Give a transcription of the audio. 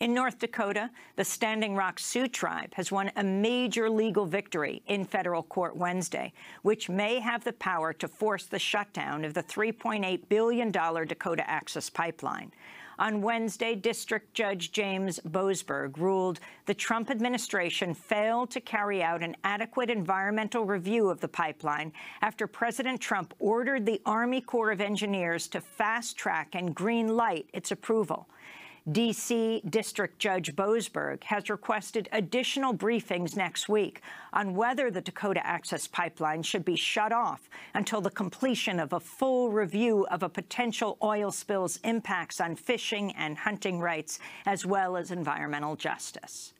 In North Dakota, the Standing Rock Sioux Tribe has won a major legal victory in federal court Wednesday, which may have the power to force the shutdown of the $3.8 billion Dakota Access Pipeline. On Wednesday, District Judge James Boasberg ruled the Trump administration failed to carry out an adequate environmental review of the pipeline after President Trump ordered the Army Corps of Engineers to fast-track and green light its approval. D.C. District Judge Boasberg has requested additional briefings next week on whether the Dakota Access Pipeline should be shut off until the completion of a full review of a potential oil spill's impacts on fishing and hunting rights, as well as environmental justice.